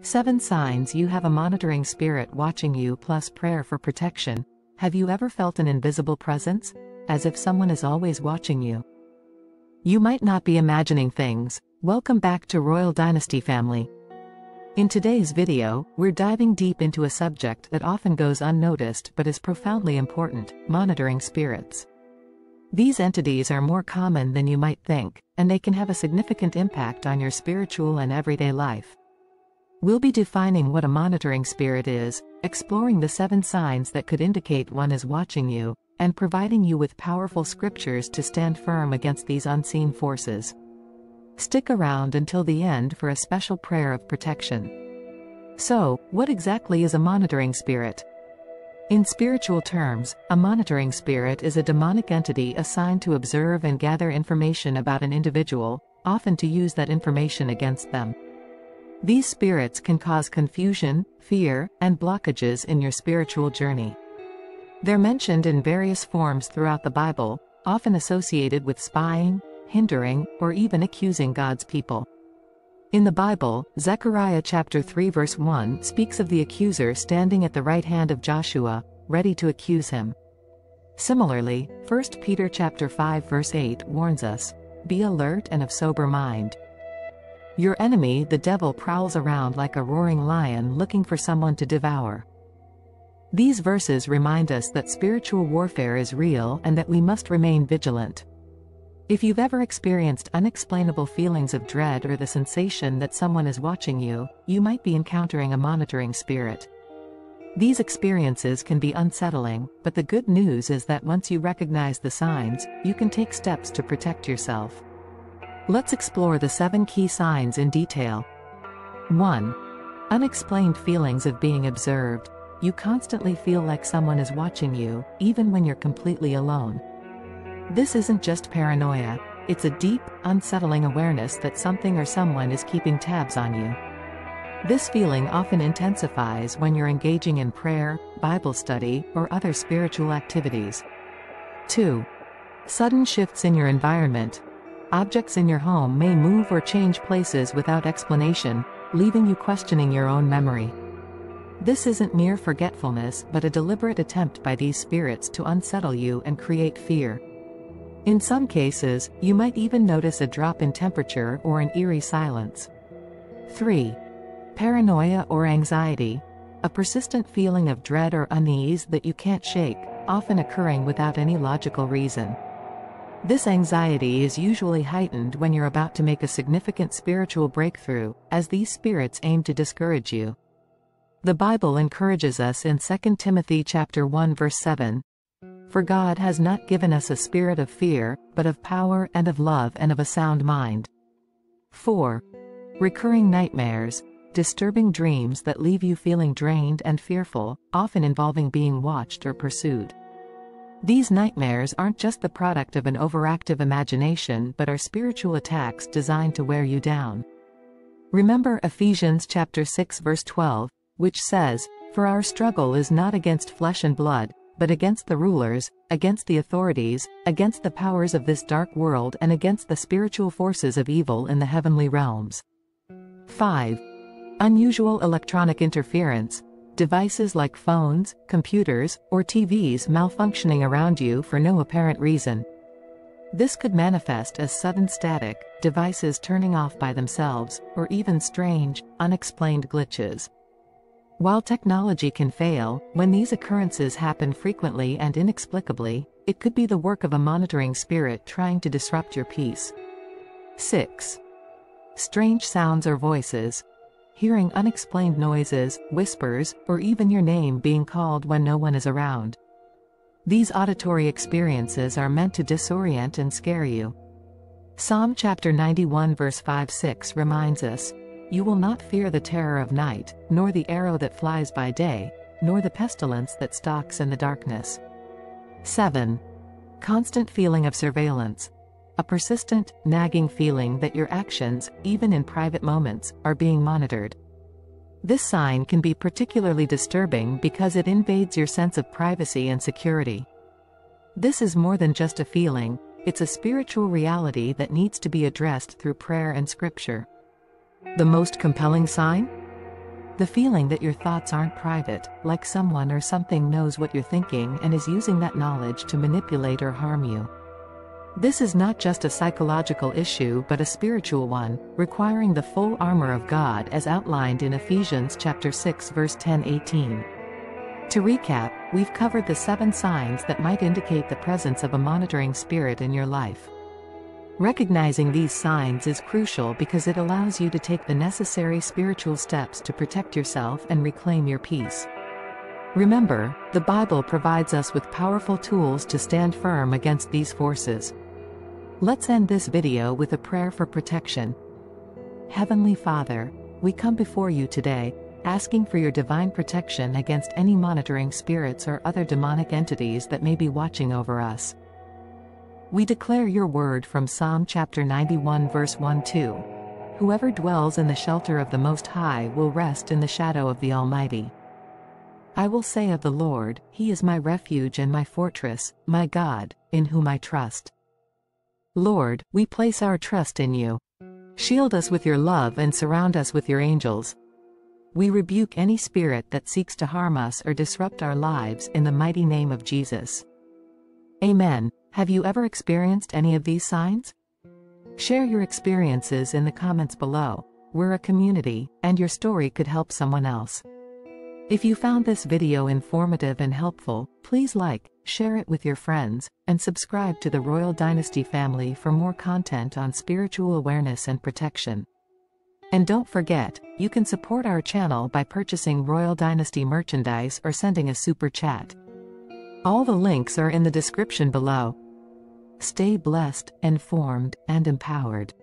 7 signs you have a monitoring spirit watching you plus prayer for protection. Have you ever felt an invisible presence? As if someone is always watching you. You might not be imagining things. Welcome back to Royal Dynasty family. In today's video, we're diving deep into a subject that often goes unnoticed but is profoundly important, monitoring spirits. These entities are more common than you might think, and they can have a significant impact on your spiritual and everyday life. We'll be defining what a monitoring spirit is, exploring the seven signs that could indicate one is watching you, and providing you with powerful scriptures to stand firm against these unseen forces. Stick around until the end for a special prayer of protection. So, what exactly is a monitoring spirit? In spiritual terms, a monitoring spirit is a demonic entity assigned to observe and gather information about an individual, often to use that information against them. These spirits can cause confusion, fear, and blockages in your spiritual journey. They're mentioned in various forms throughout the Bible, often associated with spying, hindering, or even accusing God's people. In the Bible, Zechariah chapter 3 verse 1 speaks of the accuser standing at the right hand of Joshua, ready to accuse him. Similarly, 1 Peter chapter 5 verse 8 warns us, Be alert and of sober mind. Your enemy the devil prowls around like a roaring lion looking for someone to devour. These verses remind us that spiritual warfare is real and that we must remain vigilant. If you've ever experienced unexplainable feelings of dread or the sensation that someone is watching you, you might be encountering a monitoring spirit. These experiences can be unsettling, but the good news is that once you recognize the signs, you can take steps to protect yourself. Let's explore the seven key signs in detail. 1. Unexplained feelings of being observed. You constantly feel like someone is watching you, even when you're completely alone. This isn't just paranoia, it's a deep, unsettling awareness that something or someone is keeping tabs on you. This feeling often intensifies when you're engaging in prayer, Bible study, or other spiritual activities. 2. Sudden shifts in your environment. Objects in your home may move or change places without explanation, leaving you questioning your own memory. This isn't mere forgetfulness but a deliberate attempt by these spirits to unsettle you and create fear. In some cases, you might even notice a drop in temperature or an eerie silence. 3. Paranoia or anxiety. A persistent feeling of dread or unease that you can't shake, often occurring without any logical reason. This anxiety is usually heightened when you're about to make a significant spiritual breakthrough, as these spirits aim to discourage you. The Bible encourages us in 2 Timothy chapter 1 verse 7, for God has not given us a spirit of fear, but of power and of love and of a sound mind. 4. Recurring nightmares, disturbing dreams that leave you feeling drained and fearful, often involving being watched or pursued. These nightmares aren't just the product of an overactive imagination but are spiritual attacks designed to wear you down. Remember Ephesians chapter 6 verse 12, which says, For our struggle is not against flesh and blood, but against the rulers, against the authorities, against the powers of this dark world and against the spiritual forces of evil in the heavenly realms. 5. Unusual electronic interference. Devices like phones, computers, or TVs malfunctioning around you for no apparent reason. This could manifest as sudden static, devices turning off by themselves, or even strange, unexplained glitches. While technology can fail, when these occurrences happen frequently and inexplicably, it could be the work of a monitoring spirit trying to disrupt your peace. 6. Strange sounds or voices. Hearing unexplained noises, whispers, or even your name being called when no one is around. These auditory experiences are meant to disorient and scare you. Psalm chapter 91 verse 5-6 reminds us, you will not fear the terror of night, nor the arrow that flies by day, nor the pestilence that stalks in the darkness. 7. Constant feeling of surveillance. A persistent, nagging feeling that your actions, even in private moments, are being monitored. This sign can be particularly disturbing because it invades your sense of privacy and security. This is more than just a feeling, it's a spiritual reality that needs to be addressed through prayer and scripture. The most compelling sign? The feeling that your thoughts aren't private, like someone or something knows what you're thinking and is using that knowledge to manipulate or harm you. This is not just a psychological issue but a spiritual one, requiring the full armor of God as outlined in Ephesians chapter 6 verse 10-18. To recap, we've covered the seven signs that might indicate the presence of a monitoring spirit in your life. Recognizing these signs is crucial because it allows you to take the necessary spiritual steps to protect yourself and reclaim your peace. Remember, the Bible provides us with powerful tools to stand firm against these forces. Let's end this video with a prayer for protection. Heavenly Father, we come before you today, asking for your divine protection against any monitoring spirits or other demonic entities that may be watching over us. We declare your word from Psalm chapter 91 verse 1-2. Whoever dwells in the shelter of the Most High will rest in the shadow of the Almighty. I will say of the Lord, He is my refuge and my fortress, my God, in whom I trust. Lord, we place our trust in you. Shield us with your love and surround us with your angels. We rebuke any spirit that seeks to harm us or disrupt our lives in the mighty name of Jesus. Amen. Have you ever experienced any of these signs? Share your experiences in the comments below. We're a community, and your story could help someone else. If you found this video informative and helpful, please like, share it with your friends, and subscribe to the Royal Dynasty family for more content on spiritual awareness and protection. And don't forget, you can support our channel by purchasing Royal Dynasty merchandise or sending a super chat. All the links are in the description below. Stay blessed, informed, and empowered.